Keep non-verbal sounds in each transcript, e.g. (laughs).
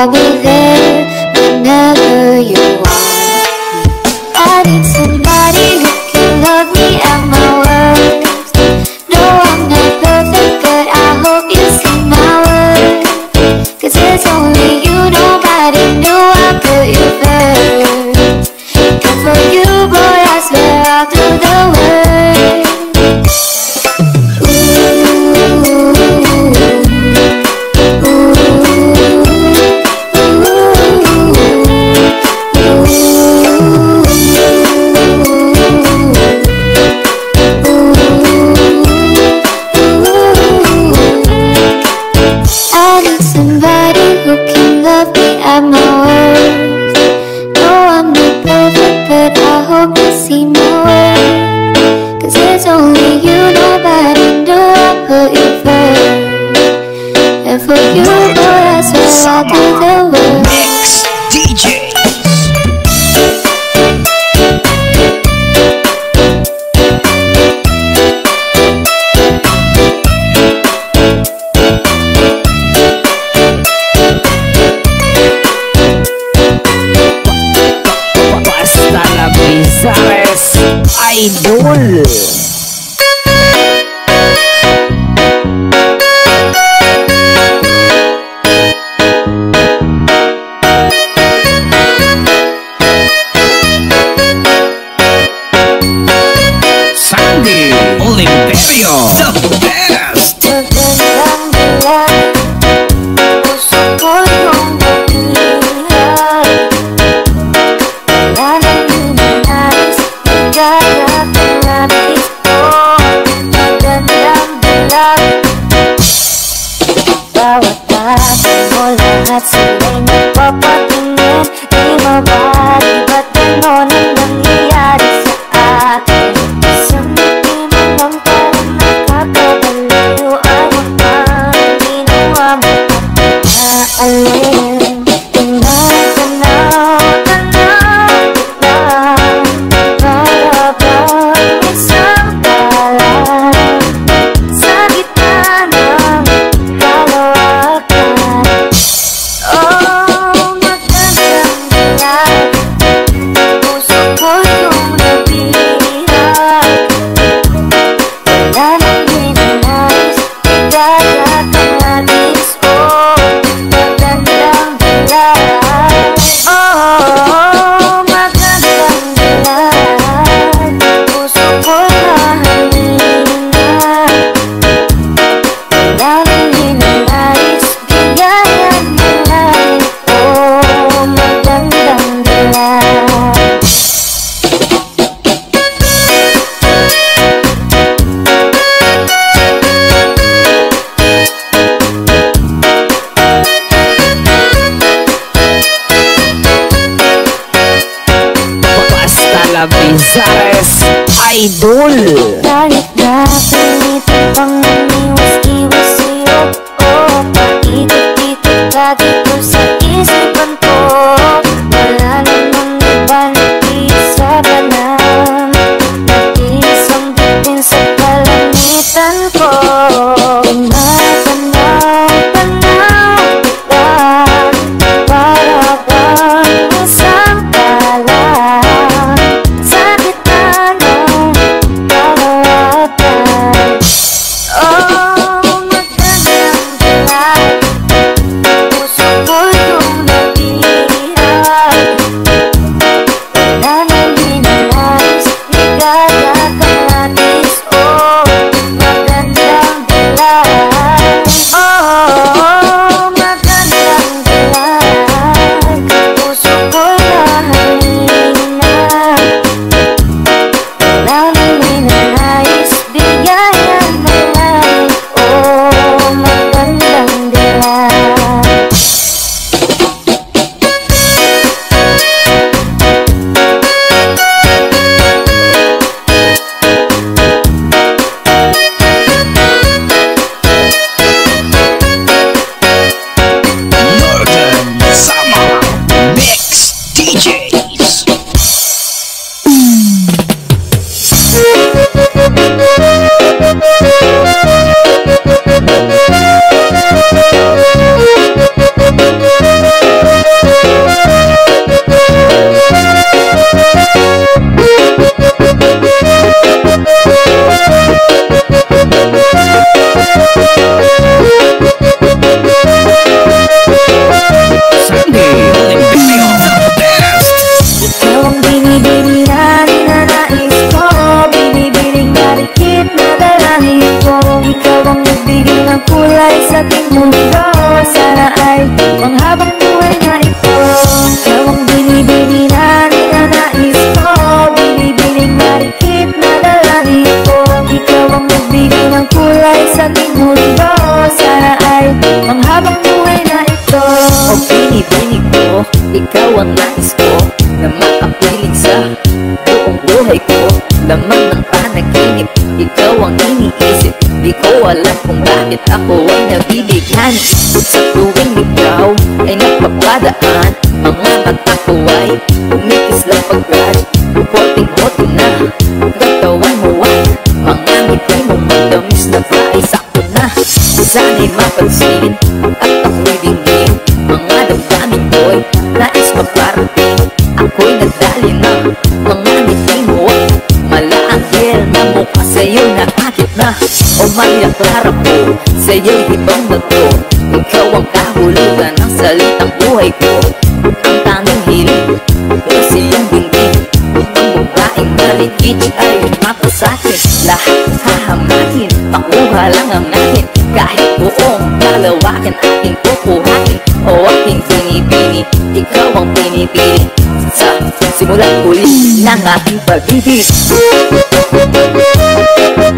Sa gitna ng alam kung bakit ako ay nabibigyan. Sa tuwing ikaw ay napapadaan Mga mata ko ay kumikislang pag-rush Puporting-hoti na, katawan mo ay Mga ngiti mo madamis na ay sakto na. Sana'y mapansin Clara ko, sa'yo'y hitong na to Ikaw ang kahulugan ng salitang buhay ko. Ang tanging hiling, kasi yung dinggin Ang babaeng maligid ay makasakin Lahat hahamakin, makuha lang ang akin. Kahit buong kalawakan aking kukuhain O aking pinipili, ikaw ang pinipili Sa simulat huli ng ating pag-ibig. Ang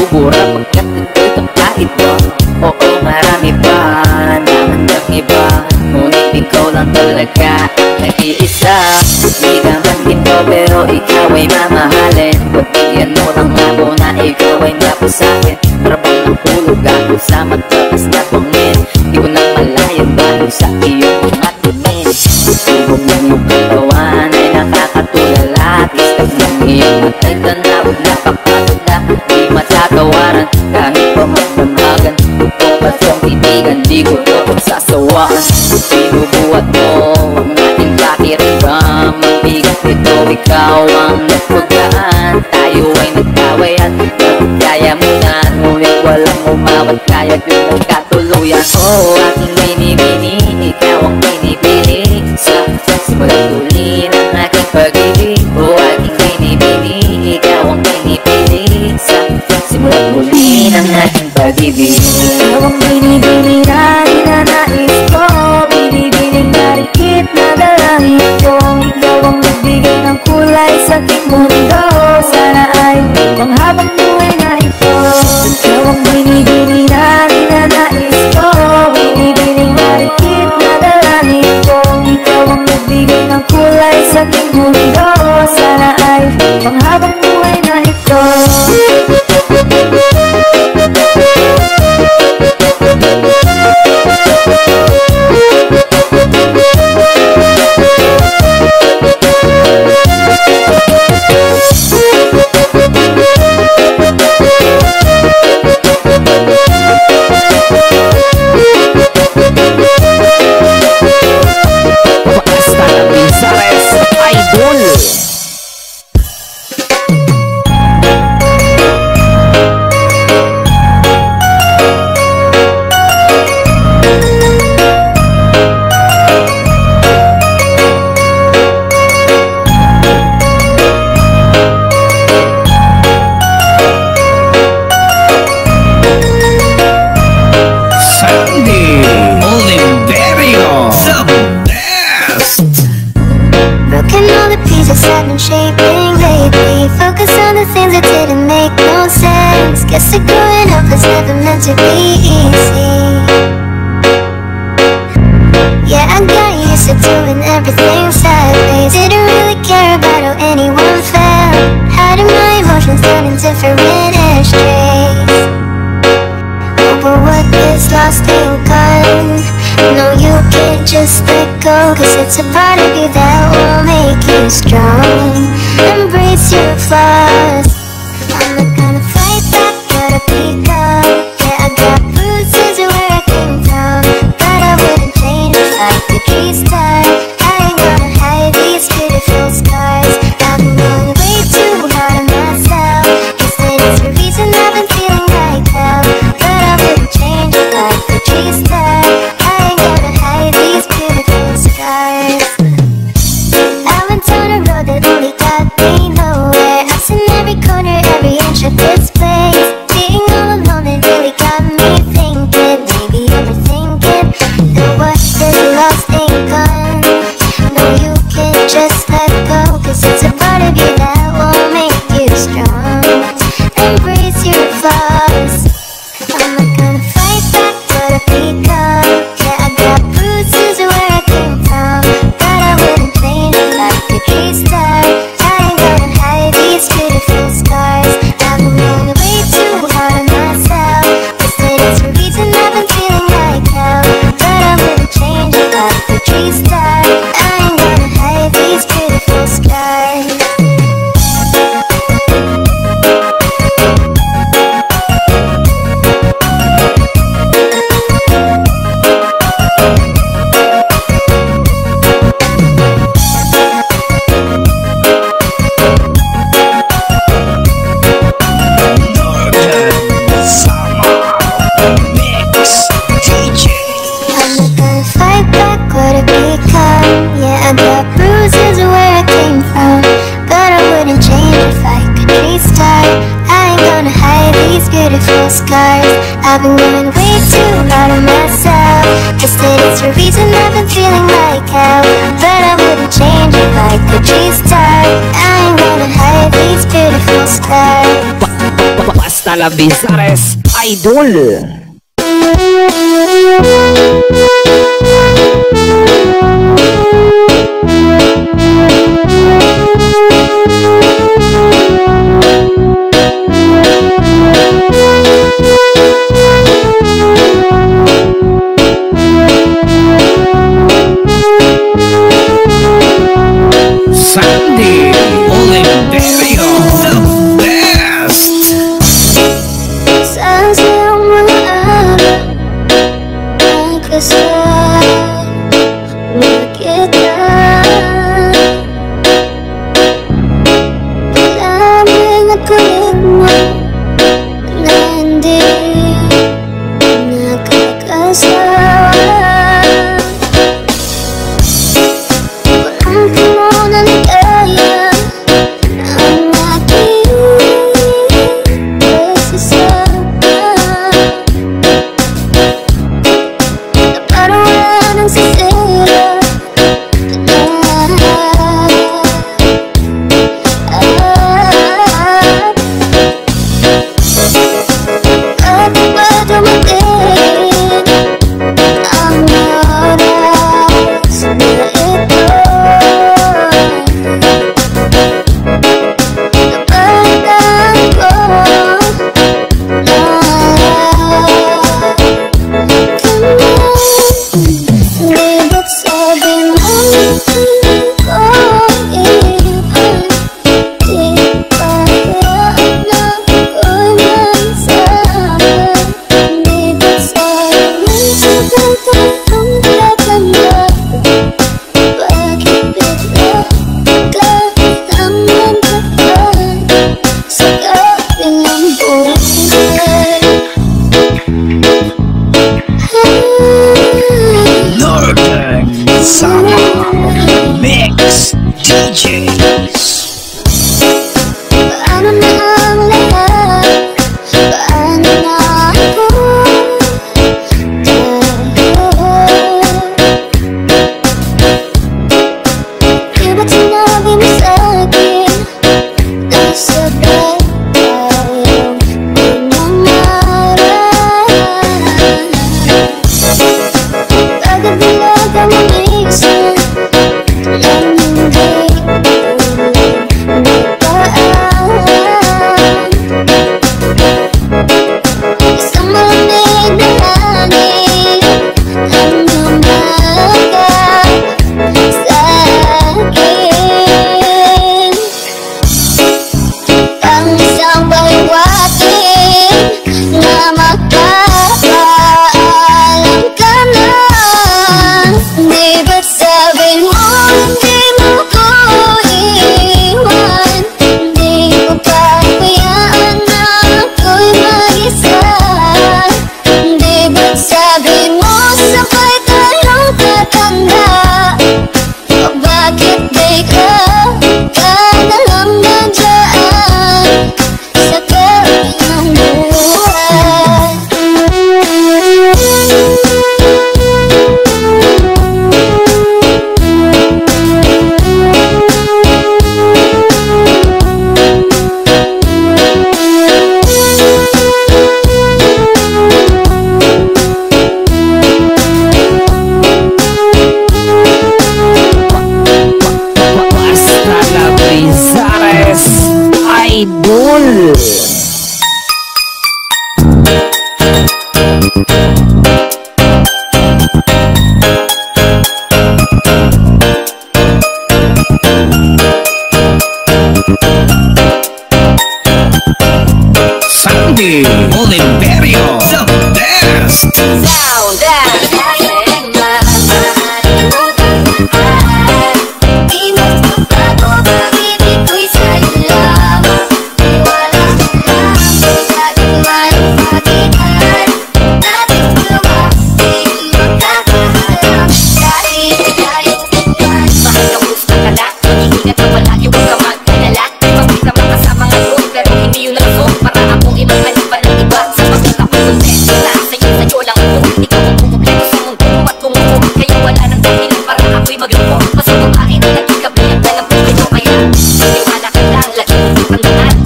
mabubura pagkat ito'y kakait mo Oo, marami pa. Naman ng iba. Ngunit ikaw lang talaga nag-iisa. Di ka man ginto pero ikaw ay mamahalin. Pagbigyan mo lang ako na ikaw ay napasakin Trabang natulog ako sa magtakas na bangin. Di ko na malayan bago sa iyong mga tingin Tubog ng iyong katawan ay nakakatulala. Kistak ng iyong matay tanawag na titigan di ko to pagsasawaan Pinubuhat mo ang ating pakiramdam Ang bigat nito ikaw ang nagpagaan Tayo ay nagkaway at nagkaya mo na. Ngunit walang umawat kaya din ang katuluyan Oh, aking binibini, to find Basta la Bizares Idol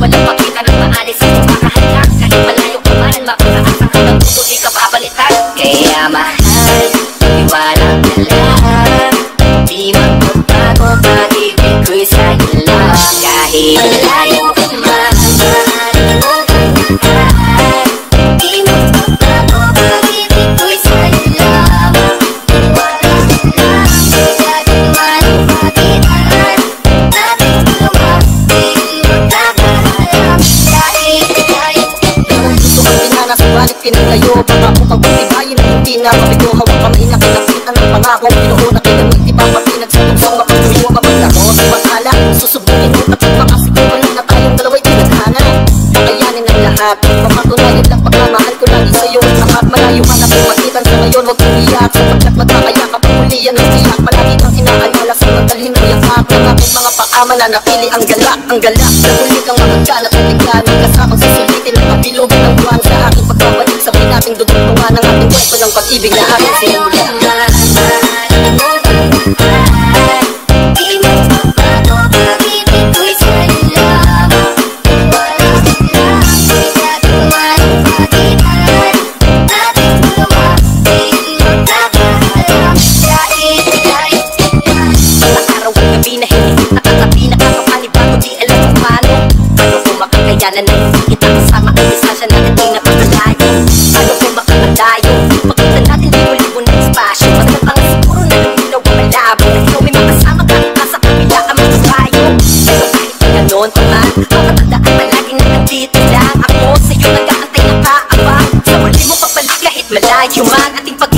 walang makita ng pinaglayo Pangako kang pagtibayin na hindi na mabigo Hawak kamay na kinakita ng pangako. Pinuho na kinamoy, di ba pa pinagsatugsong Mapagtuyo, mapaglaro, di matala Susubukin mo makasiguro lang na tayong dalawa'y tinaghana Kakayanin ang lahat. Papatunayan lang pagmamahal ko lagi sa'yo. At lahat malayo man ako magitan sa ngayon Huwag umiyak. Sapagkat magkakaya ka pag yan ang tiyak Palagi kang inaalala sa madalhin mo hak Ng aking mga paama na napili ang galak Ang galak na huli kang mga kalat at ikaw Kasakang susulitin ang kabilogin pagbabalik sabay nating dudugtungan Ang ating kwento ng pag-ibig na ating sinimula. Gabi na hindi nakatabi Nakakapanibago di alam kung paano. Ano malayo man Ating pagkitan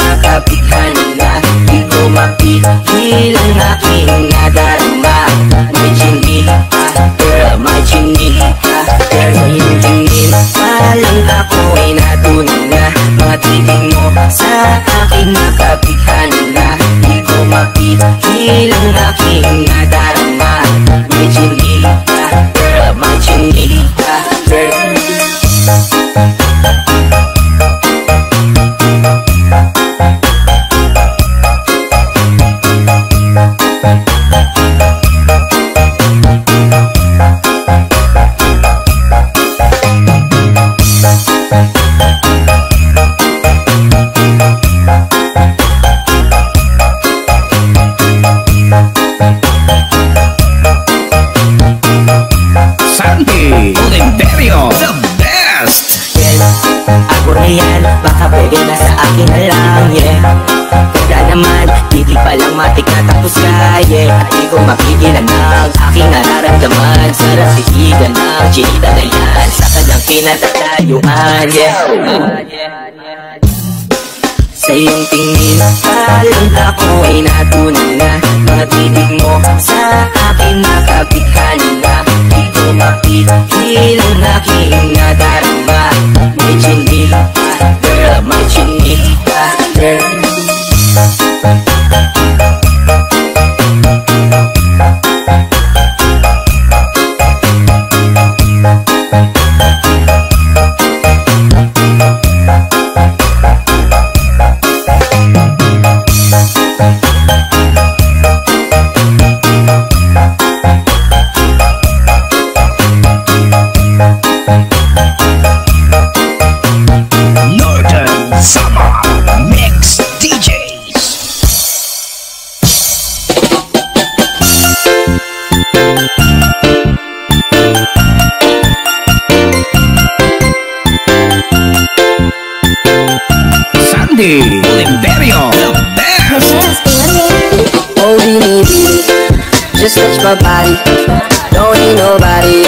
aking Kinatatayuan, yeah. Sa iyong tingin Alam na ko ay natunan na. Mga mo sa akin nakapikanin na. Di ko mapipil ang aking nadarama. May chinita, girl, may chinita, girl Sandy Oliverio, the best. Baby, just touch my body. Don't need nobody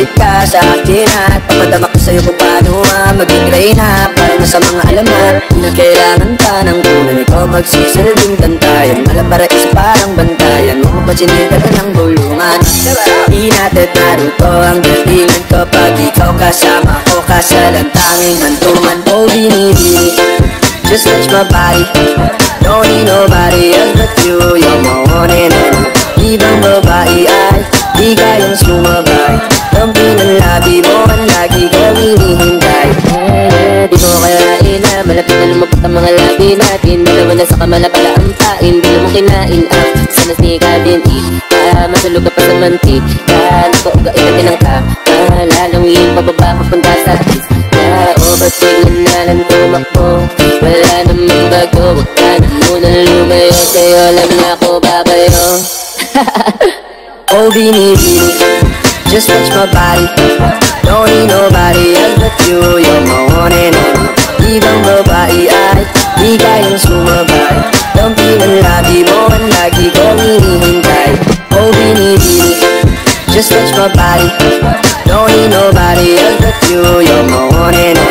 lumapit ka sa akin at Papadama ko sa'yo kung paano nga maging reyna Para na sa mga alamat na kailangan ka ng kunan Ikaw magsisilbing tantayan. Alam para isa parang bantayan. Huwag mo pasinita ka ng bulungan. Di natin naruto ang galingan Kapag ikaw kasama ko. Kasalantangin Hantungan ko binibini Just touch my body. Don't need nobody else but you. You're my one and only. Ibang babae ay Di kayang sumabay Kampi ng labi mo ang lagi kong hinihintay. Eh, Di mo kalain na Malapit na lumabot ang mga labi natin. Dalawa na sa kamala pala ang pain Di mo kinain ang Sana snika din. Eat Ah, matulog ka pa sa mantik Ah, nakauga ina ng ka Ah, lalawin pababa papunta sa kiss Ah, o ba't bigla na lang tumakbo? Wala namang bago. Huwag ka na muna lumayo. Sa'yo lang ako babayo (laughs) Oh, binibini Just touch my body. Don't need nobody else but you. You're my one and only. Ibang babae ay Di kayang sumabay Kampi ng labi mo ang lagi kong hinihintay Oh, binibini Just touch my body. Don't need nobody else but you. You're my one and only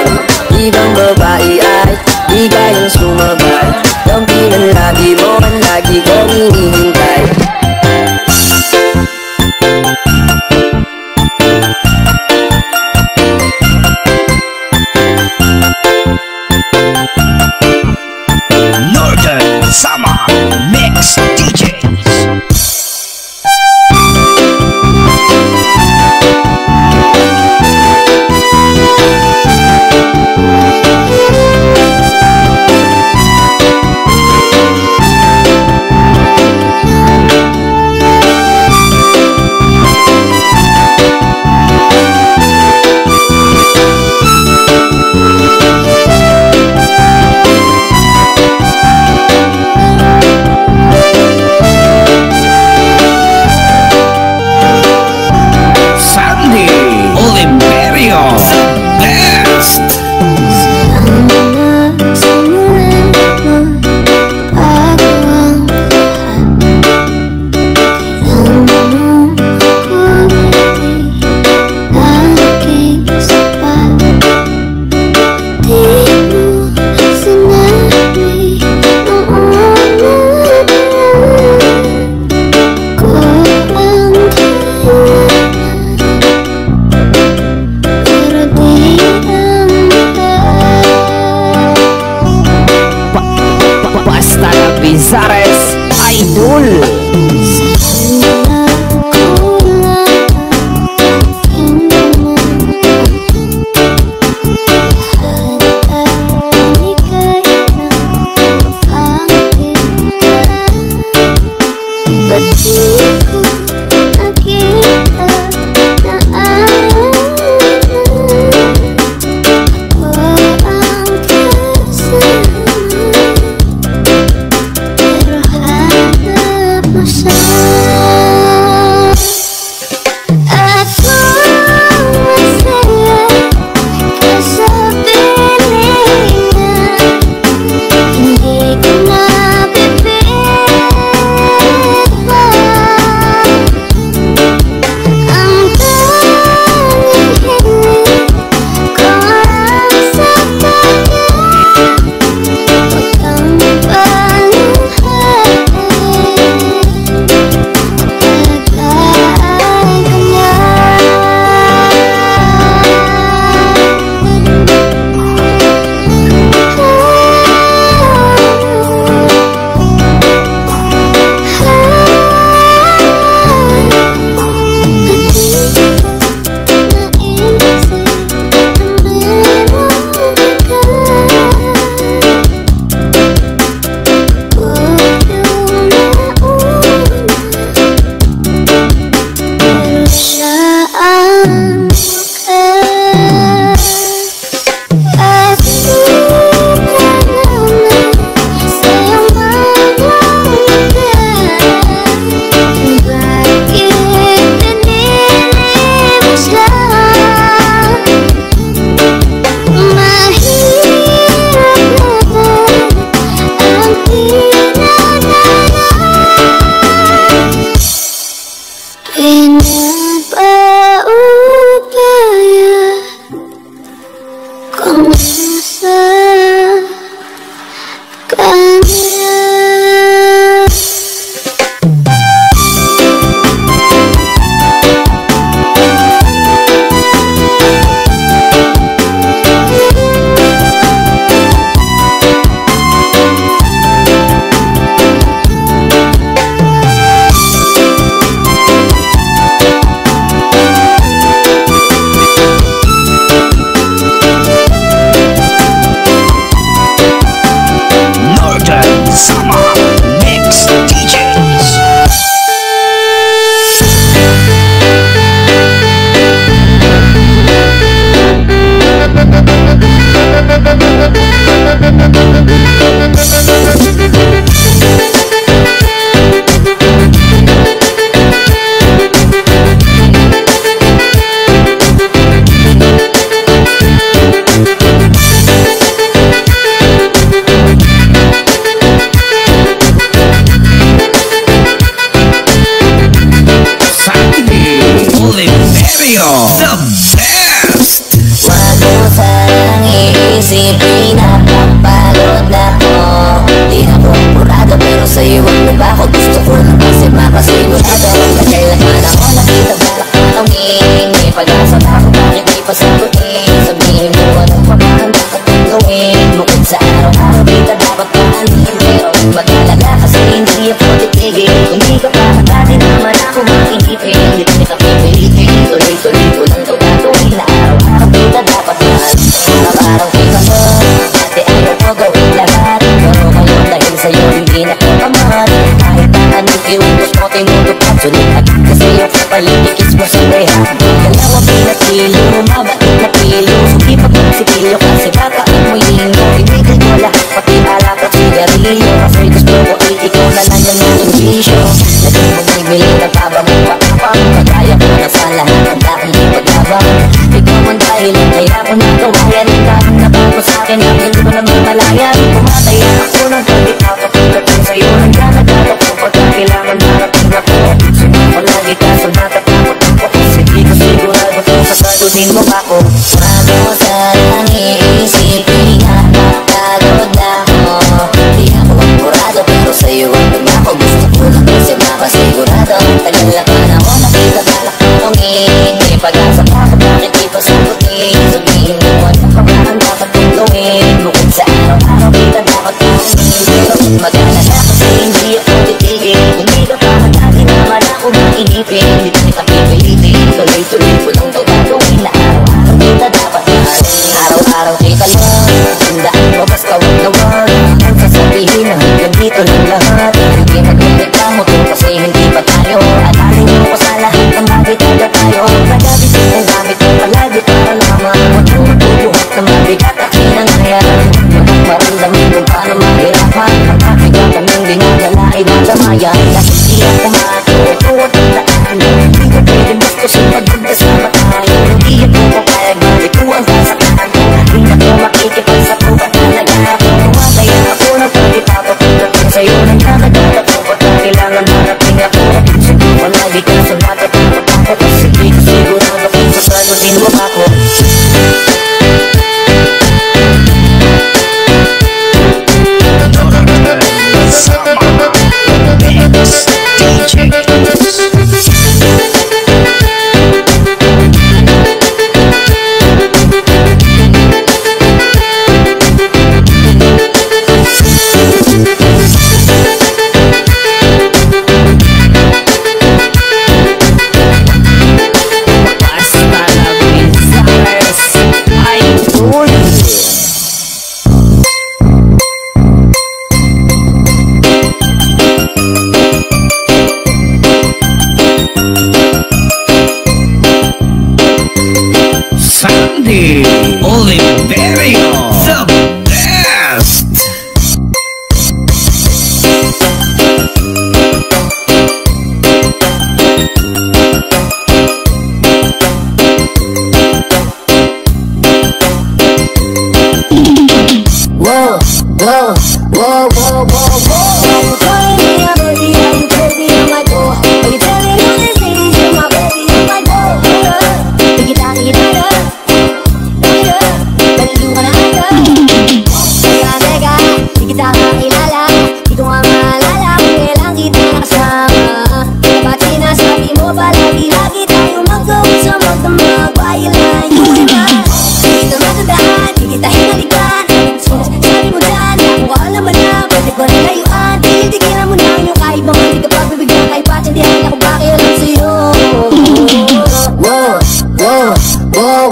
Oh.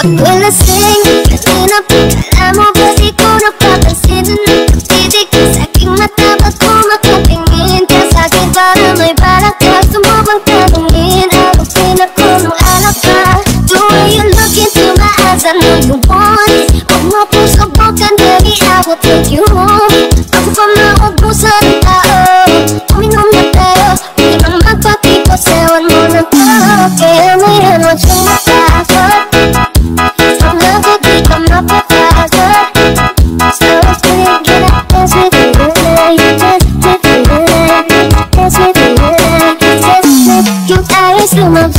I'm gonna sing Kasi napakala mo ba di ko napapansin Na pagtitig ka sa aking mata Ba't ko makatingin ka sa akin Para may balak ka Sumubang tanungin Alukin ako nung alak ka The way you look into my eyes I know you want Huwag mo po subukan baby I will take you 这么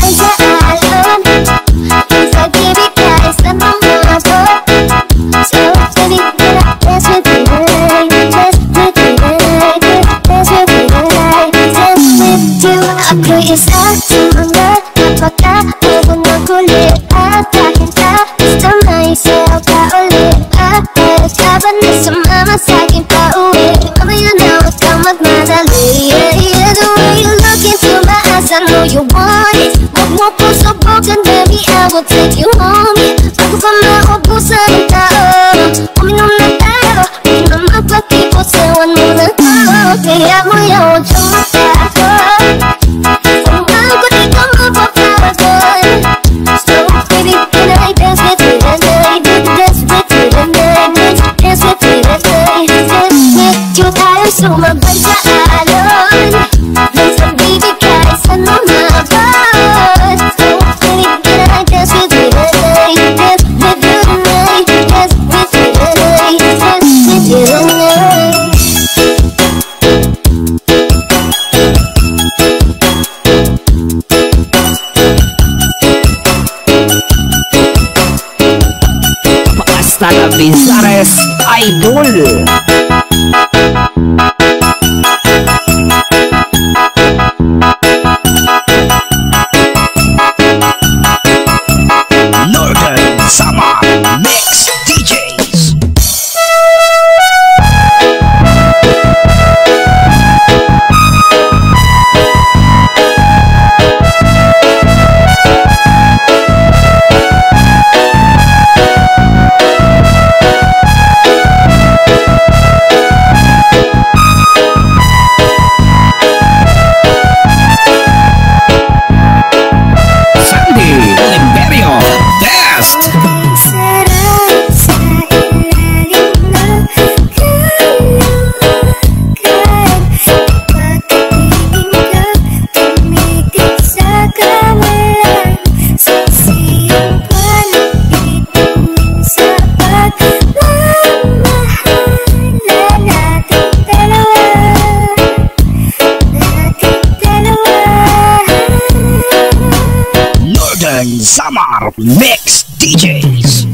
Mix DJs.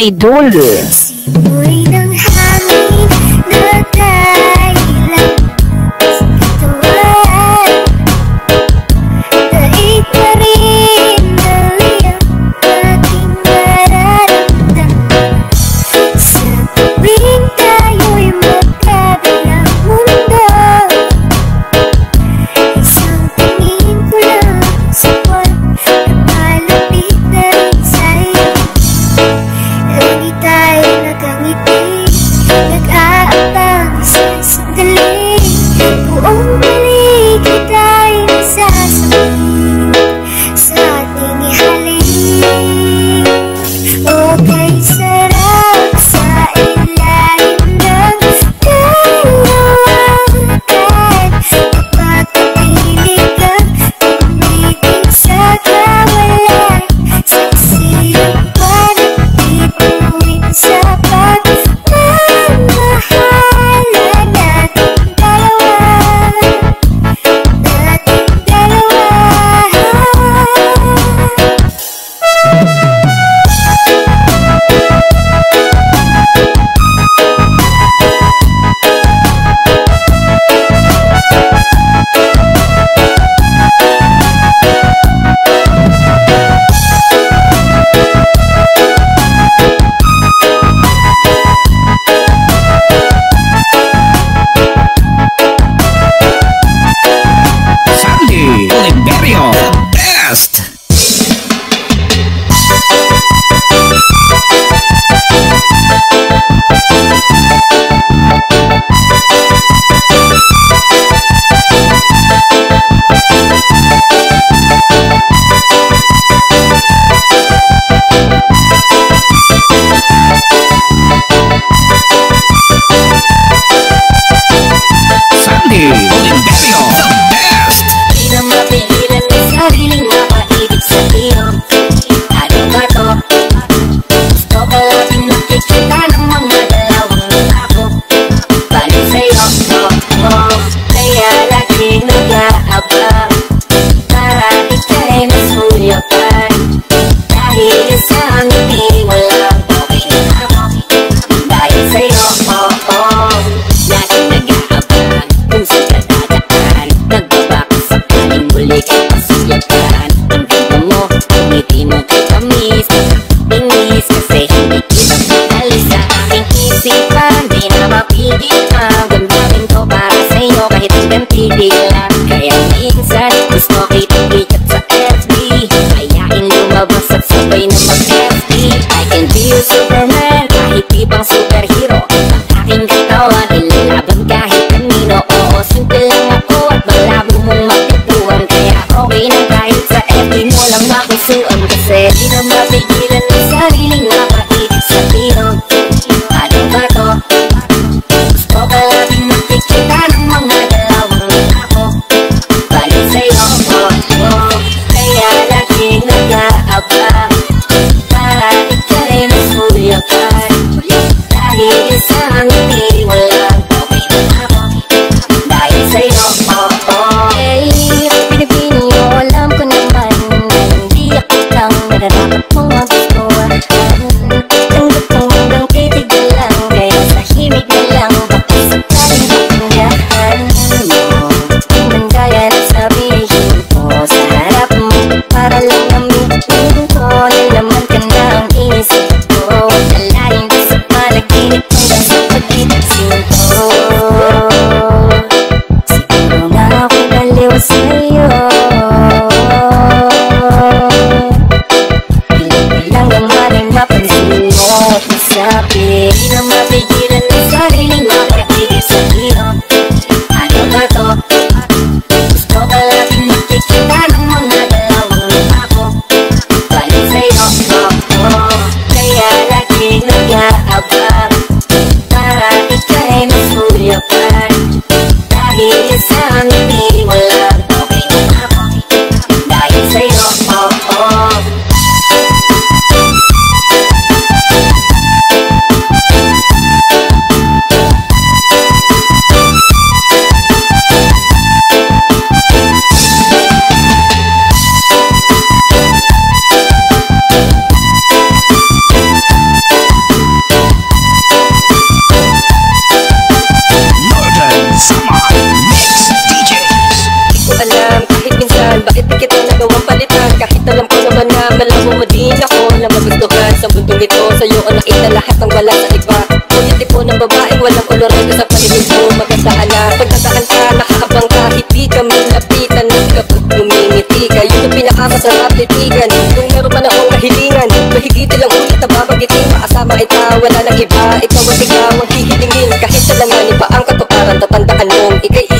Idol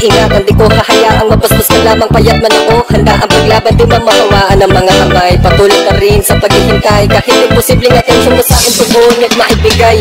ingatan Di ko hahayaang mapaspas ka lamang payat man ako. Handa ang paglaban di mamahawaan ng mga kamay. Patuloy ka rin sa paghihintay Kahit imposibleng atensyon mo sa akin tugon. At maibigay.